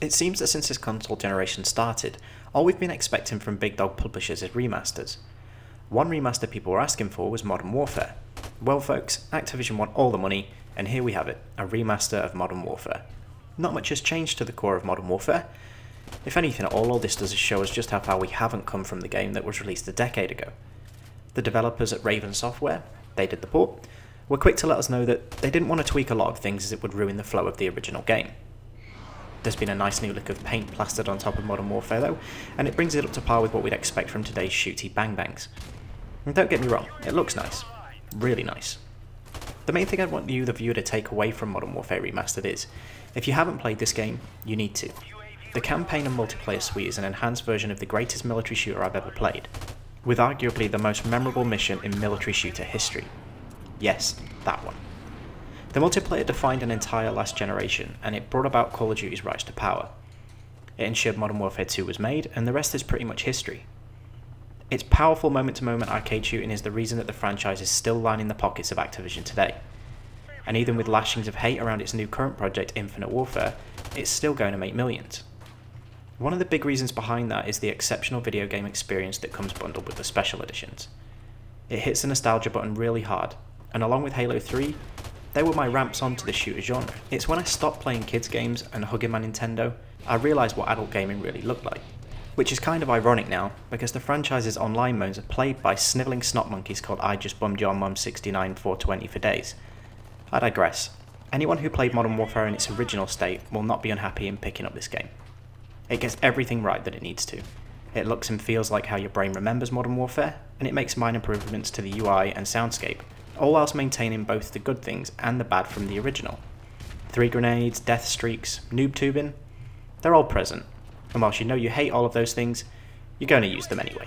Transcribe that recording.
It seems that since this console generation started, all we've been expecting from big dog publishers is remasters. One remaster people were asking for was Modern Warfare. Well folks, Activision want all the money, and here we have it, a remaster of Modern Warfare. Not much has changed to the core of Modern Warfare. If anything at all, all this does is show us just how far we haven't come from the game that was released a decade ago. The developers at Raven Software, they did the port, were quick to let us know that they didn't want to tweak a lot of things as it would ruin the flow of the original game. There's been a nice new look of paint plastered on top of Modern Warfare though, and it brings it up to par with what we'd expect from today's shooty bang bangs. And don't get me wrong, it looks nice. Really nice. The main thing I want you, the viewer, to take away from Modern Warfare Remastered is, if you haven't played this game, you need to. The campaign and multiplayer suite is an enhanced version of the greatest military shooter I've ever played, with arguably the most memorable mission in military shooter history. Yes, that one. The multiplayer defined an entire last generation, and it brought about Call of Duty's rise to power. It ensured Modern Warfare 2 was made, and the rest is pretty much history. Its powerful moment to moment arcade shooting is the reason that the franchise is still lining the pockets of Activision today. And even with lashings of hate around its new current project, Infinite Warfare, it's still going to make millions. One of the big reasons behind that is the exceptional video game experience that comes bundled with the special editions. It hits the nostalgia button really hard, and along with Halo 3, they were my ramps onto the shooter genre. It's when I stopped playing kids games and hugging my Nintendo, I realised what adult gaming really looked like. Which is kind of ironic now, because the franchise's online modes are played by snivelling snot monkeys called I Just Bummed Your Mum 69 420 for days. I digress. Anyone who played Modern Warfare in its original state will not be unhappy in picking up this game. It gets everything right that it needs to. It looks and feels like how your brain remembers Modern Warfare, and it makes minor improvements to the UI and soundscape, all whilst maintaining both the good things and the bad from the original. Three grenades, death streaks, noob tubing, they're all present, and whilst you know you hate all of those things, you're going to use them anyway.